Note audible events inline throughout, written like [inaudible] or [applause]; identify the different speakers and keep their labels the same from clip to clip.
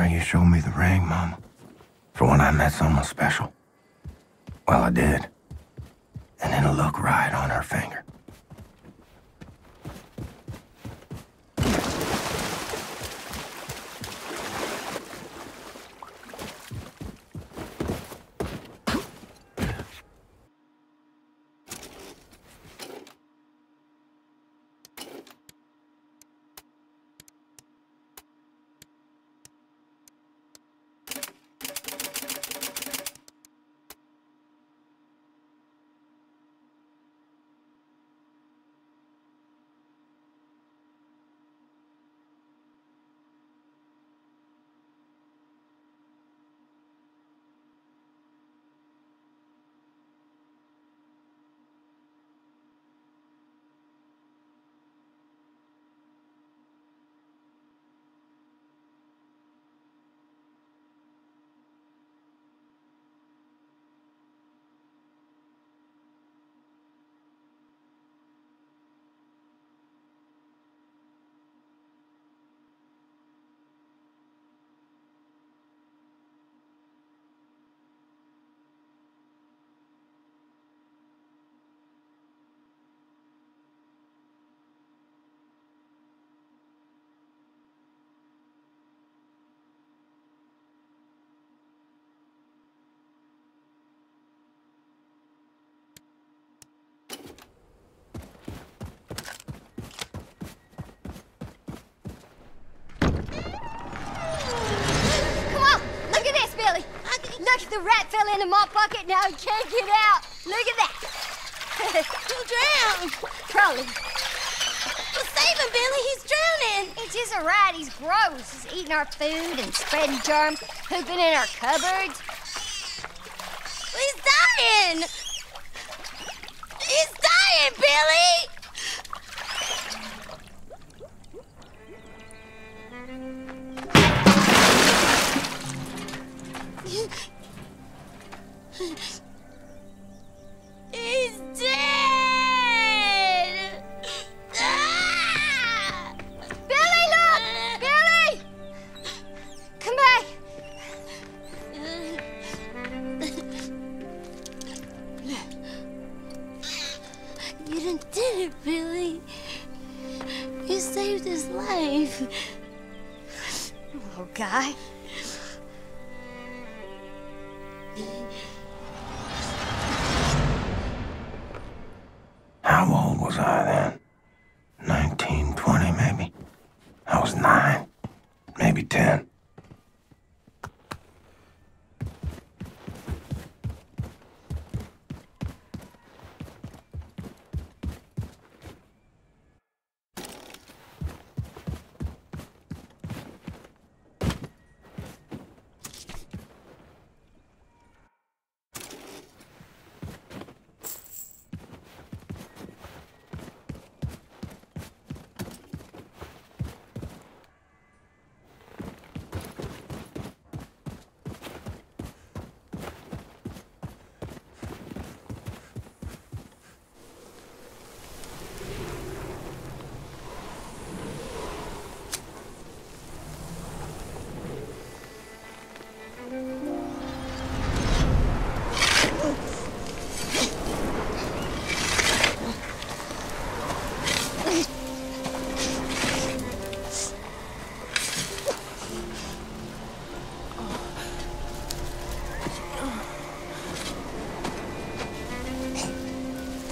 Speaker 1: you showed me the ring, Mama. For when I met someone special. Well, I did. And it'll look right on her finger.
Speaker 2: Come on, look at this, Billy. Look, the rat fell into my mop bucket. Now he can't get out. Look at that. [laughs]
Speaker 3: He'll drown.
Speaker 2: Probably.
Speaker 3: Well, save him, Billy. He's drowning.
Speaker 2: It's just a rat. He's gross. He's eating our food and spreading germs, pooping in our cupboards.
Speaker 3: He's dying. He's dying, Billy.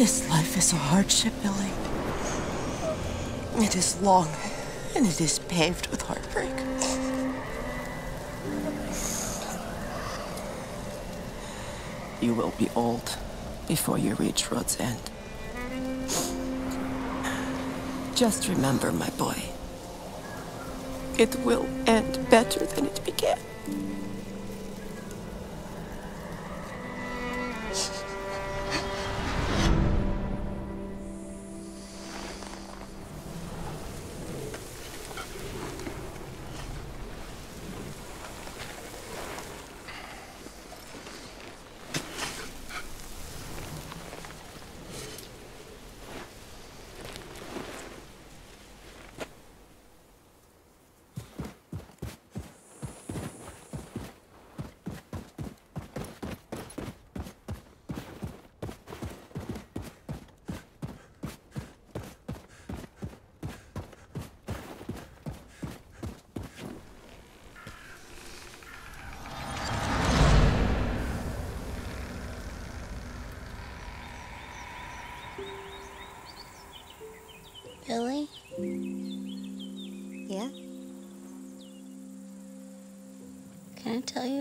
Speaker 4: This life is a hardship, Billy. It is long, and it is paved with heartbreak. You will be old before you reach road's end. Just remember, my boy, it will end better than it began.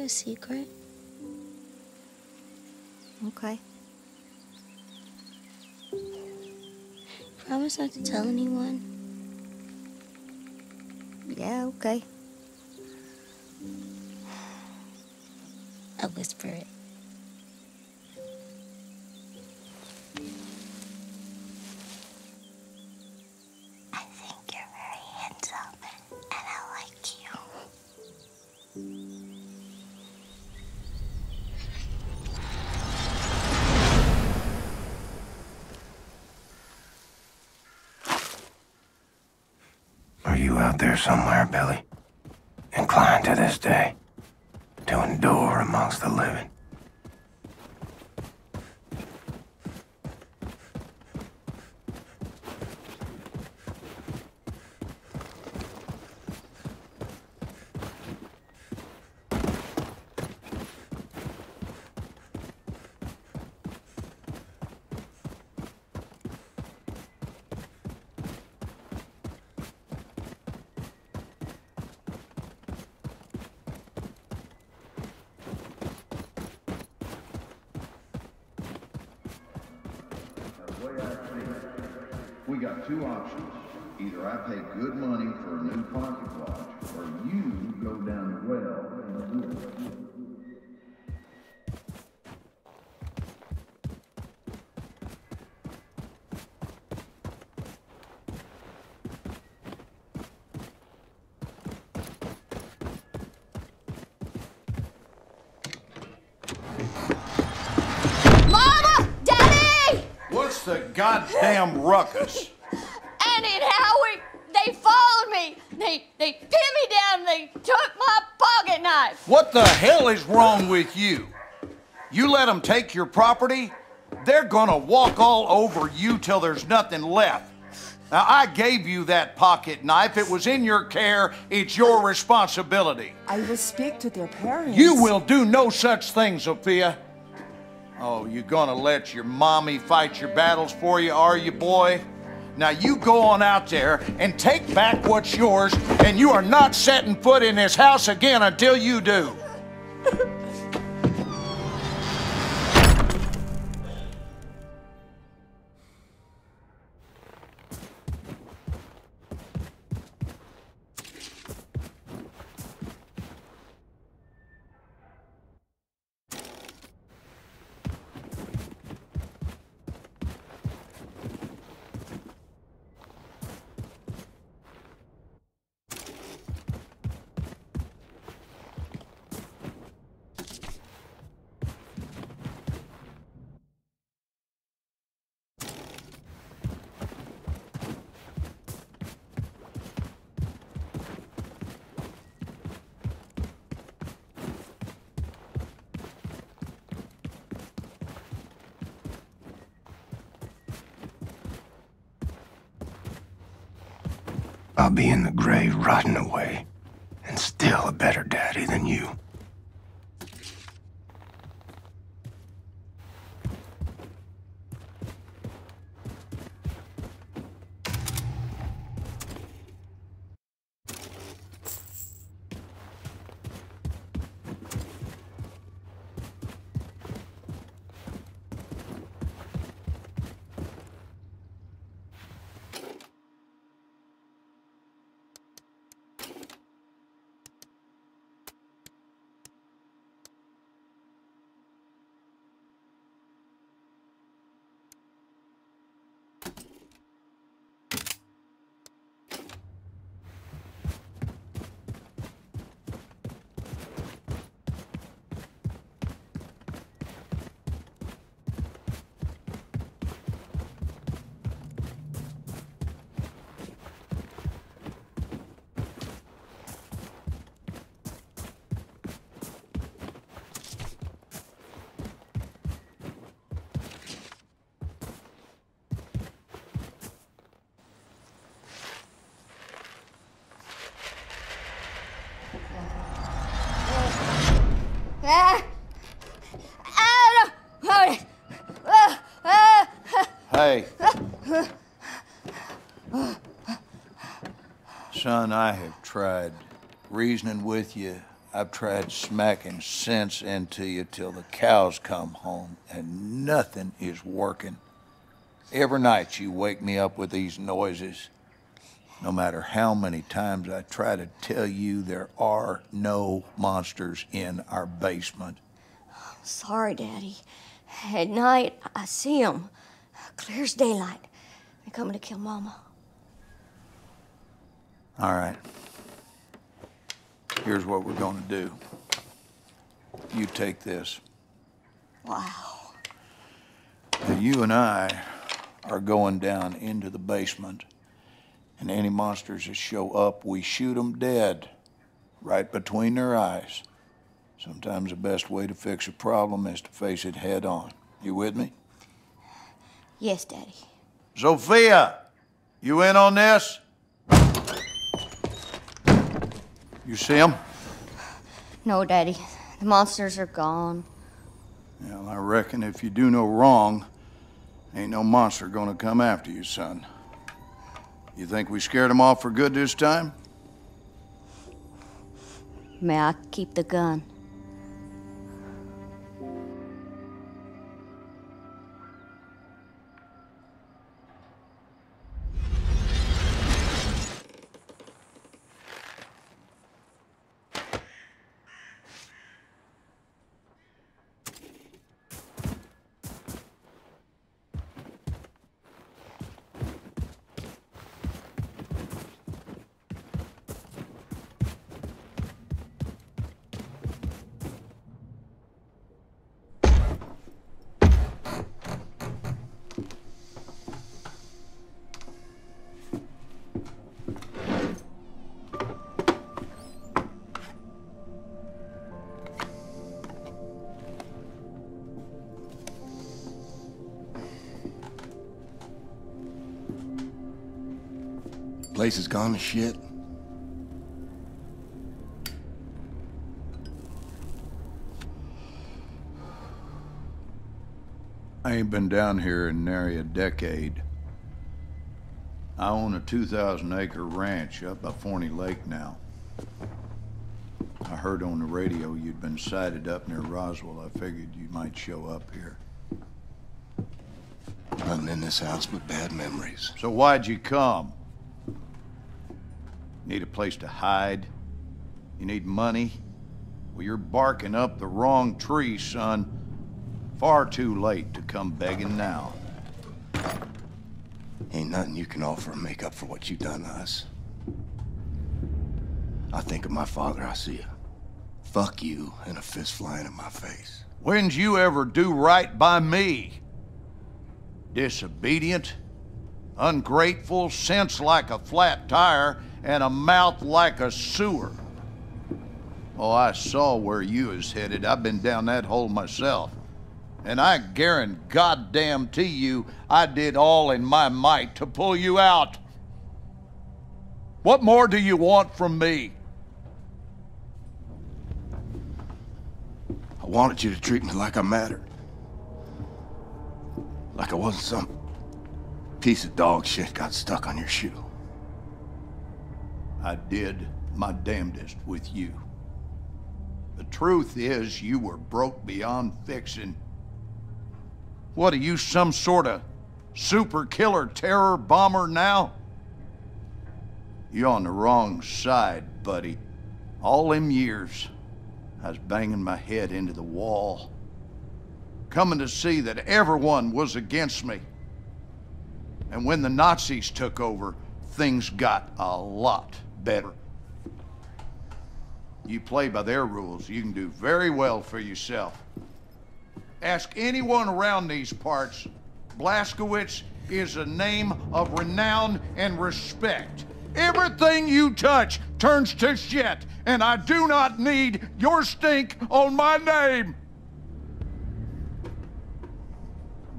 Speaker 3: Secret?
Speaker 2: Okay.
Speaker 3: Promise not to tell anyone.
Speaker 2: Yeah, okay.
Speaker 3: I'll whisper it.
Speaker 1: Somewhere, Billy? Inclined to this day to endure amongst the living?
Speaker 5: The way I see it, we got two options. Either I pay good money for a new pocket watch, or you go down the well and do it.
Speaker 2: Mama! Daddy!
Speaker 6: What's the goddamn ruckus?
Speaker 2: Annie and Howie, they followed me. They they pinned me down. They took my pocket knife.
Speaker 6: What the hell is wrong with you? You let them take your property? They're gonna walk all over you till there's nothing left. Now, I gave you that pocket knife. It was in your care. It's your responsibility.
Speaker 7: I will speak to their parents.
Speaker 6: You will do no such thing, Sophia. Oh, you gonna let your mommy fight your battles for you, are you, boy? Now you go on out there and take back what's yours, and you are not setting foot in this house again until you do. [laughs]
Speaker 1: I'll be in the grave rotting away, and still a better daddy than you.
Speaker 6: I have tried reasoning with you. I've tried smacking sense into you till the cows come home, and nothing is working. Every night you wake me up with these noises. No matter how many times I try to tell you there are no monsters in our basement.
Speaker 2: I'm Sorry, Daddy. At night, I see 'em, clear as daylight. They're coming to kill Mama.
Speaker 6: All right. Here's what we're going to do. You take this.
Speaker 2: Wow.
Speaker 6: Now, you and I are going down into the basement, and any monsters that show up, we shoot them dead, right between their eyes. Sometimes the best way to fix a problem is to face it head on. You with me?
Speaker 2: Yes, Daddy.
Speaker 6: Sophia, you in on this? You see him?
Speaker 2: No, Daddy. The monsters are gone.
Speaker 6: Well, I reckon if you do no wrong, ain't no monster gonna come after you, son. You think we scared him off for good this time?
Speaker 2: May I keep the gun?
Speaker 1: Place has gone to shit.
Speaker 6: I ain't been down here in nary a decade. I own a 2,000 acre ranch up by Forney Lake now. I heard on the radio you'd been sighted up near Roswell. I figured you might show up here.
Speaker 1: Nothing in this house but bad memories.
Speaker 6: So why'd you come? Need a place to hide? You need money? Well, you're barking up the wrong tree, son. Far too late to come begging now.
Speaker 1: Ain't nothing you can offer to make up for what you done to us. I think of my father, I see a fuck you and a fist flying in my face.
Speaker 6: When'd you ever do right by me? Disobedient, ungrateful, sense like a flat tire, and a mouth like a sewer. Oh, I saw where you was headed. I've been down that hole myself. And I guarantee goddamn to you, I did all in my might to pull you out. What more do you want from me?
Speaker 1: I wanted you to treat me like I mattered. Like I wasn't some piece of dog shit got stuck on your shoe.
Speaker 6: I did my damnedest with you. The truth is, you were broke beyond fixing. What are you, some sort of super killer terror bomber now? You're on the wrong side, buddy. All them years, I was banging my head into the wall, coming to see that everyone was against me. And when the Nazis took over, things got a lot better. You play by their rules, you can do very well for yourself. Ask anyone around these parts. Blazkowicz is a name of renown and respect. Everything you touch turns to shit, and I do not need your stink on my name.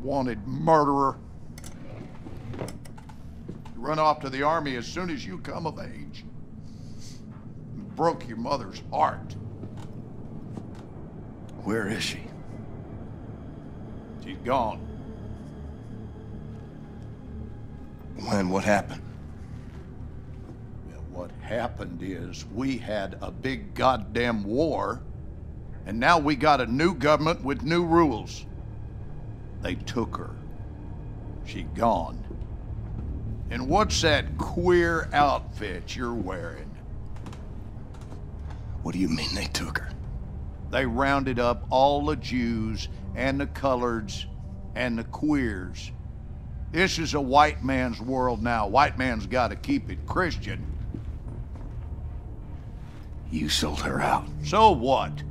Speaker 6: Wanted murderer. Run off to the army as soon as you come of age. Broke your mother's heart.
Speaker 1: Where is she?
Speaker 6: She's gone.
Speaker 1: When? What happened?
Speaker 6: Well, What happened is we had a big goddamn war, and now we got a new government with new rules. They took her. She gone. And what's that queer outfit you're wearing?
Speaker 1: What do you mean they took her?
Speaker 6: They rounded up all the Jews and the coloreds and the queers. This is a white man's world now. White man's got to keep it Christian.
Speaker 1: You sold her out.
Speaker 6: So what?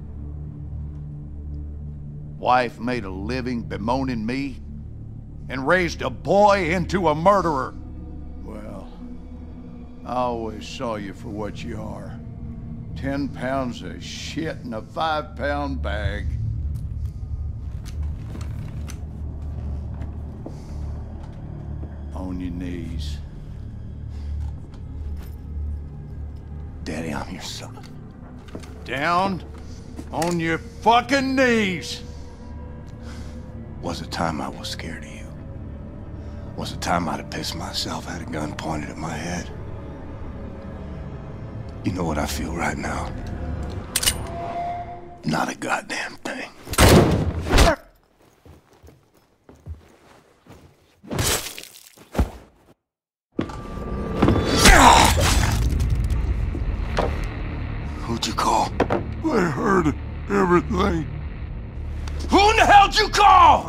Speaker 6: Wife made a living bemoaning me and raised a boy into a murderer. Well, I always saw you for what you are. Ten pounds of shit in a five pound bag. On your knees.
Speaker 1: Daddy, I'm your son.
Speaker 6: Down on your fucking knees.
Speaker 1: Was a time I was scared of you. Was a time I'd have pissed myself, had a gun pointed at my head. You know what I feel right now? Not a goddamn thing. Who'd you call?
Speaker 6: I heard everything. Who in the hell'd you call?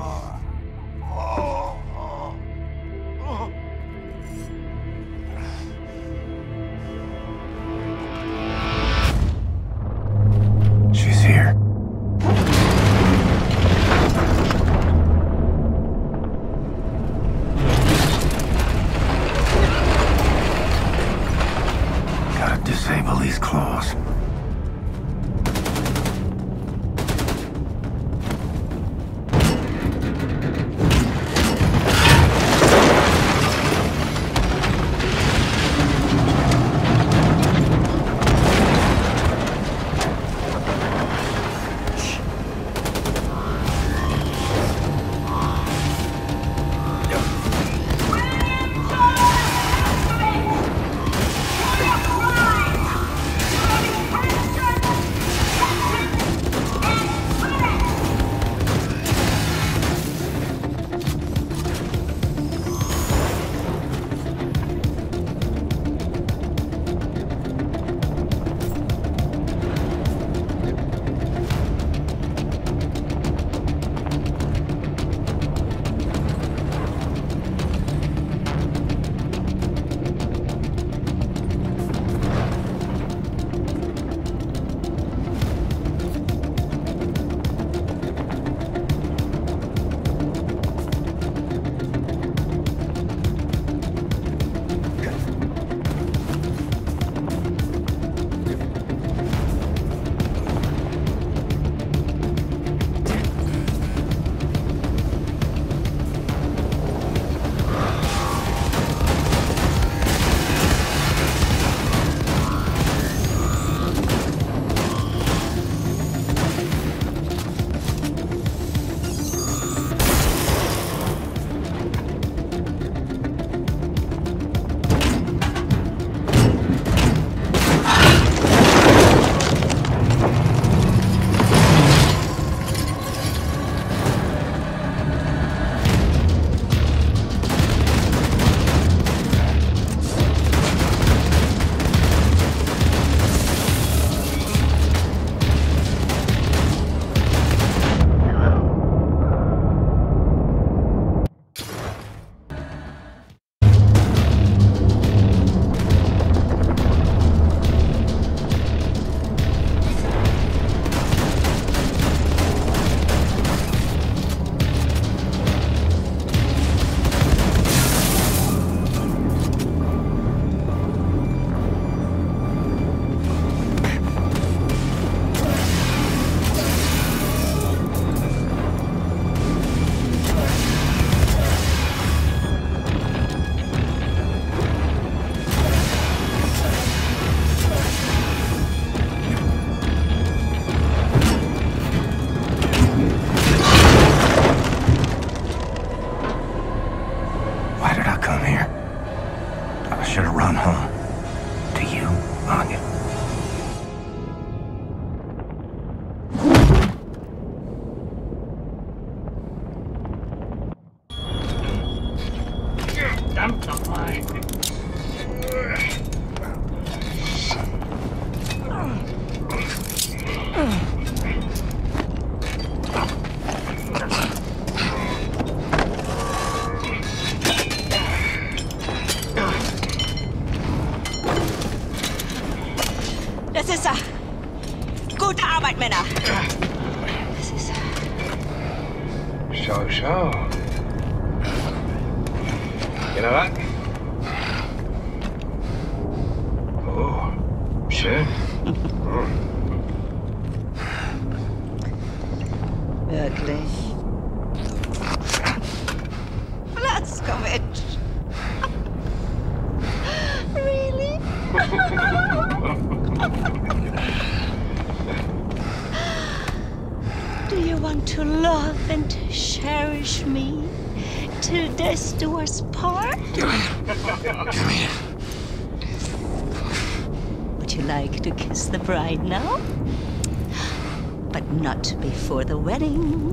Speaker 4: Not before the wedding.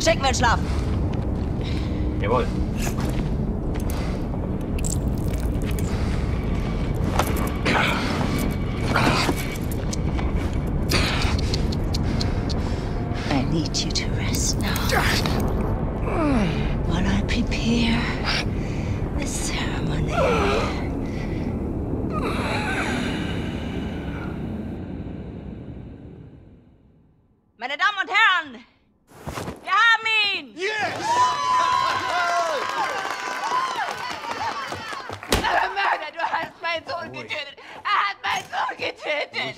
Speaker 4: Schicken wir in Schlaf.
Speaker 8: Jawohl.
Speaker 4: I need you to rest now. While I prepare the ceremony. Meine Damen und Herren, wir haben ihn! Aber Mörder, du hast meinen Sohn getötet! Er hat meinen Sohn getötet!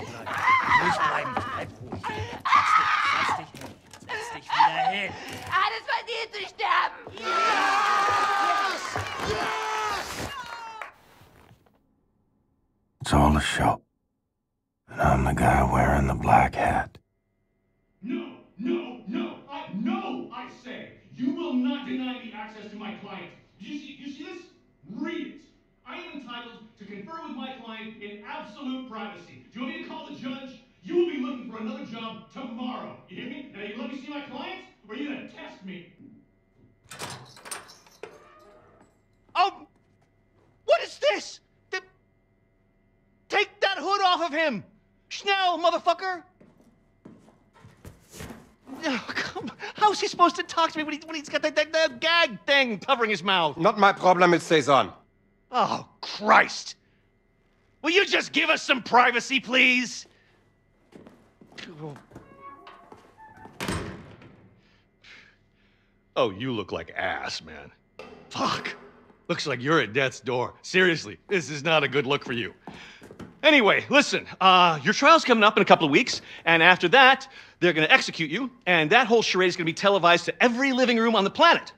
Speaker 9: Ruhig bleiben, bleib ruhig. Setz dich, setz dich hin. Setz dich wieder hin.
Speaker 4: Er hat es verdient zu sterben!
Speaker 1: It's all a show. And I'm the guy wearing the black hat.
Speaker 10: No, no, no, I, no, I say. You will not deny me access to my client. You see, you see this? Read it. I am entitled to confer with my client in absolute privacy. Do you want me to call the judge? You will be looking for another job tomorrow. You hear me? Now, you let me see my client, or are you gonna test me?
Speaker 11: Oh, what is this? The- Take that hood off of him! Schnell, motherfucker! Oh, come on. How's he supposed to talk to me when, he, when he's got that, that, that gag thing covering his mouth?
Speaker 8: Not my problem, it stays on.
Speaker 11: Oh, Christ! Will you just give us some privacy, please? Oh, you look like ass, man. Fuck. Looks like you're at death's door. Seriously, this is not a good look for you. Anyway, listen, uh, your trial's coming up in a couple of weeks, and after that, they're gonna execute you, and that whole charade is gonna be televised to every living room on the planet.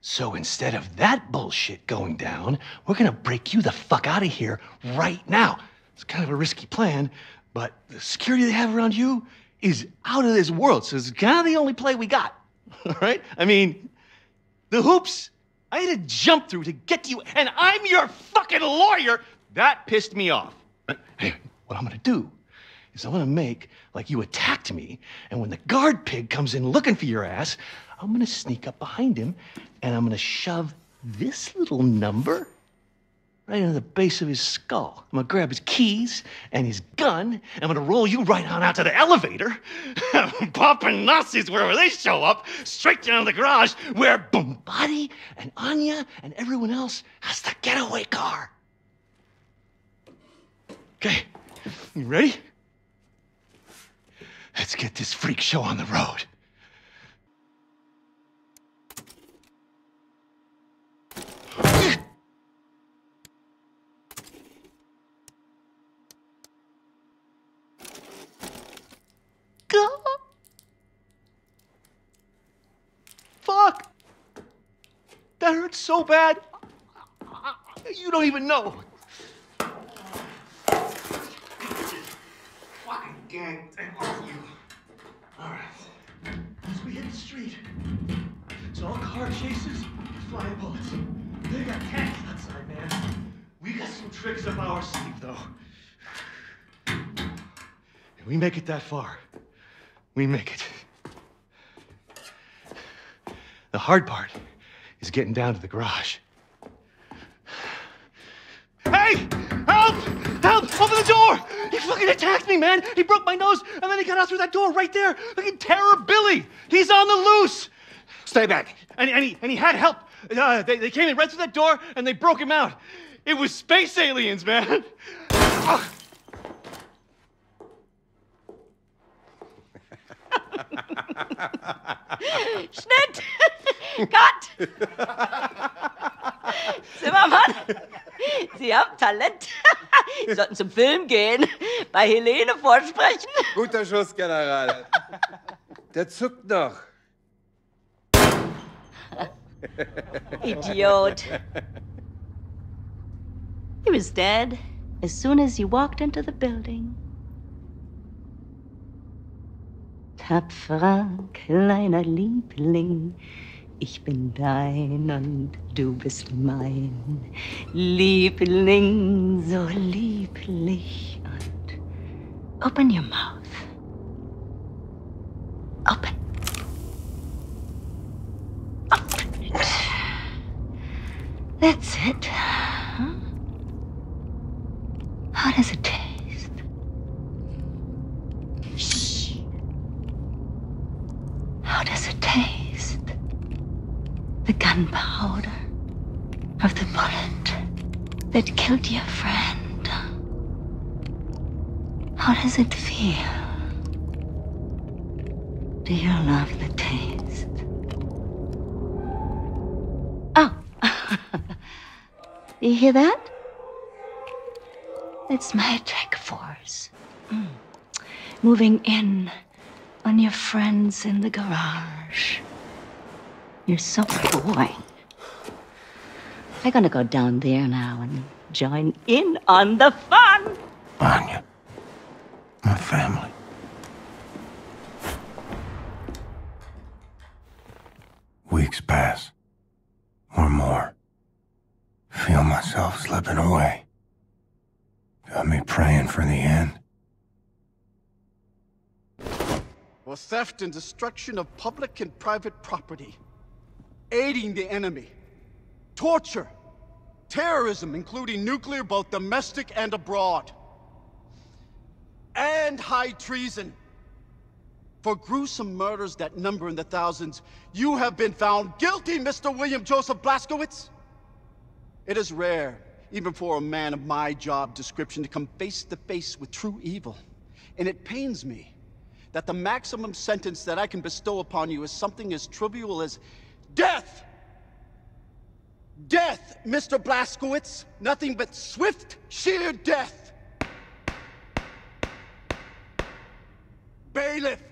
Speaker 11: So instead of that bullshit going down, we're gonna break you the fuck out of here right now. It's kind of a risky plan, but the security they have around you is out of this world, so it's kind of the only play we got. [laughs] All right? I mean, the hoops I had to jump through to get to you, and I'm your fucking lawyer. That pissed me off. Hey, what I'm gonna do is I'm gonna make like you attacked me, and when the guard pig comes in looking for your ass, I'm gonna sneak up behind him, and I'm gonna shove this little number right into the base of his skull. I'm gonna grab his keys and his gun. and I'm gonna roll you right on out to the elevator, [laughs] popping Nazis wherever they show up, straight down the garage where Bombate and Anya and everyone else has the getaway car. Okay, you ready? Let's get this freak show on the road. Go. Fuck. That hurts so bad. You don't even know. Gang thing off you. All right. As we hit the street, it's all car chases, and flying bullets. They got tanks outside, man. We got some tricks up our sleeve, though. If we make it that far, we make it. The hard part is getting down to the garage. Hey! Help! Help! Open the door! He fucking attacked me, man! He broke my nose, and then he got out through that door right there. Fucking Terror Billy! He's on the loose!
Speaker 8: Stay back.
Speaker 11: And, and, he, and he had help. Uh, they, they came in right through that door, and they broke him out. It was space aliens, man! [laughs]
Speaker 12: Schnitt! [laughs] Cut! [laughs] Zimmermann, Sie haben Talent. Sie sollten zum Film gehen, bei Helene vorsprechen.
Speaker 13: Guter Schuss, General. Der zuckt noch.
Speaker 12: Idiot. He was dead as soon as you walked into the building. Tapferer kleiner Liebling, ich bin dein und du bist mein. Liebling, so lieblich und open your mouth. Open. Open it. That's it. How does it taste? Shh. How does it taste? The gunpowder of the bullet that killed your friend. How does it feel? Do you love the taste? Oh. [laughs] you hear that? It's my attack force. Mm. Moving in on your friends in the garage. You're so boring. I'm gonna go down there now and join in on the fun.
Speaker 1: Anya. My family. Weeks pass. Or more. Feel myself slipping away. Got me praying for the end.
Speaker 14: for theft and destruction of public and private property, aiding the enemy, torture, terrorism, including nuclear both domestic and abroad, and high treason. For gruesome murders that number in the thousands, you have been found guilty, Mr. William Joseph Blazkowicz. It is rare, even for a man of my job description, to come face to face with true evil. And it pains me that the maximum sentence that I can bestow upon you is something as trivial as death! Death, Mr. Blazkowicz! Nothing but swift, sheer death! Bailiff!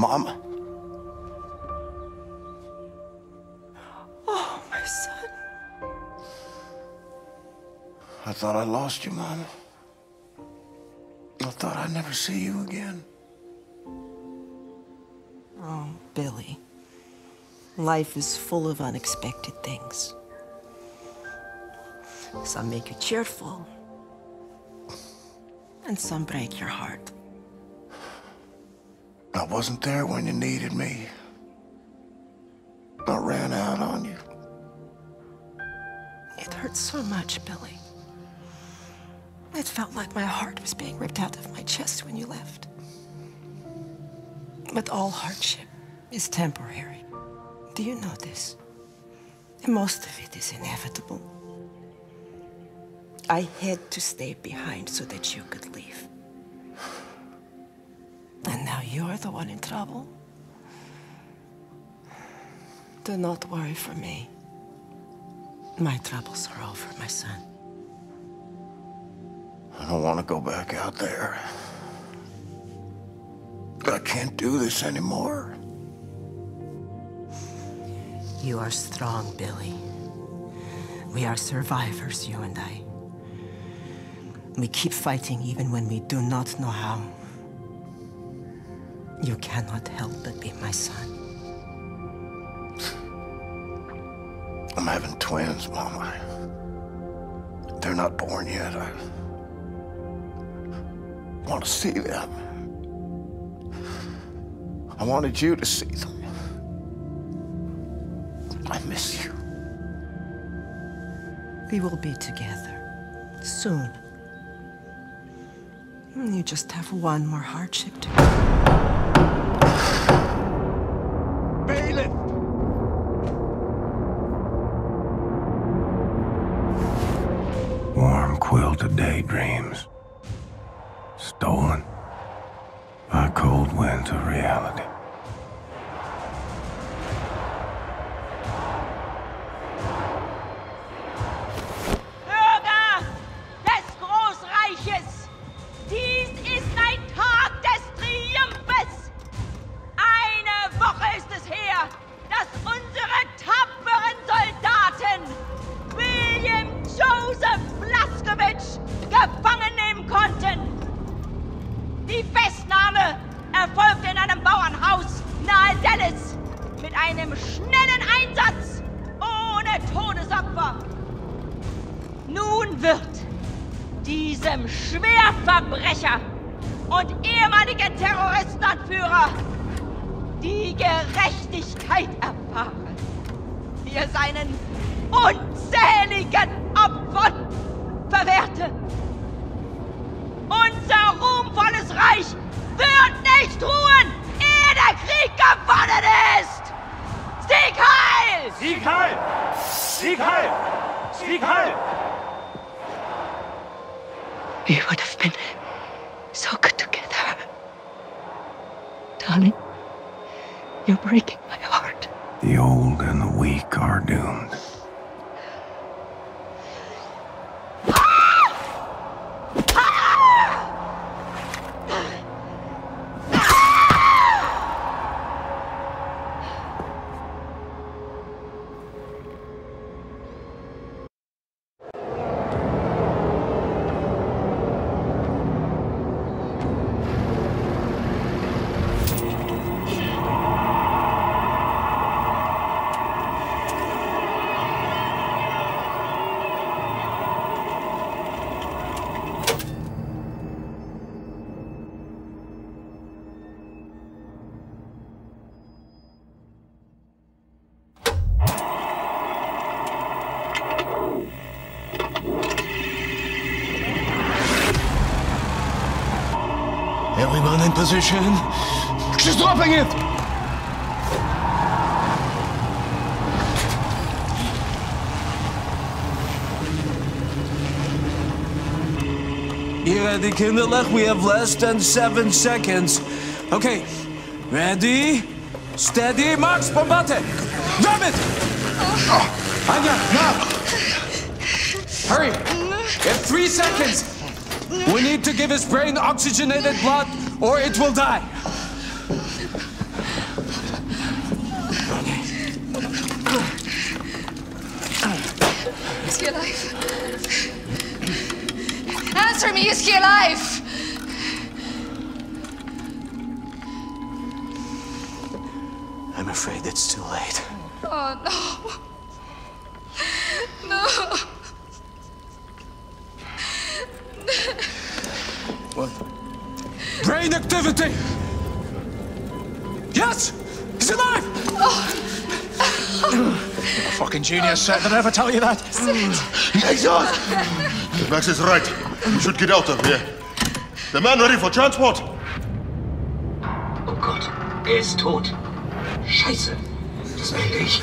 Speaker 1: Mama.
Speaker 4: Oh, my son.
Speaker 1: I thought I lost you, Mama. I thought I'd never see you again.
Speaker 4: Oh, Billy. Life is full of unexpected things. Some make you cheerful, and some break your heart.
Speaker 1: Wasn't there when you needed me. I ran out on you.
Speaker 4: It hurt so much, Billy. It felt like my heart was being ripped out of my chest when you left. But all hardship is temporary. Do you know this? And most of it is inevitable. I had to stay behind so that you could leave. You're the one in trouble. Do not worry for me. My troubles are over, my son.
Speaker 1: I don't want to go back out there. I can't do this anymore.
Speaker 4: You are strong, Billy. We are survivors, you and I. We keep fighting even when we do not know how. You cannot help but be my son.
Speaker 1: I'm having twins, Mama. They're not born yet. I want to see them. I wanted you to see them. I miss you.
Speaker 4: We will be together soon. You just have one more hardship to
Speaker 15: und ehemaligen Terroristenanführer die Gerechtigkeit erfahren, die er seinen unzähligen Opfern verwehrte. Unser ruhmvolles Reich wird nicht ruhen, ehe der Krieg gewonnen ist! Sieg heil!
Speaker 10: Sieg heil! Sieg heil! Sieg heil!
Speaker 12: Would have been so. Darling, you're breaking my heart.
Speaker 1: The old and the weak are doomed.
Speaker 16: Position. She's dropping it!
Speaker 17: Be ready, kinderlijk. We have less than seven seconds. Okay, ready, steady, Max, bombate! Grab it! Oh. Anya, now! Hurry! Mm. We have three seconds! We need to give his brain oxygenated blood, or it will die.
Speaker 2: Is he alive? Answer me, is he alive?
Speaker 17: Fucking genius, sir. Did I ever tell you that?
Speaker 18: Exhaust! Max is right. We should get out of here. The man ready for transport?
Speaker 11: Oh Gott, er ist tot. Scheiße. Das merke ich.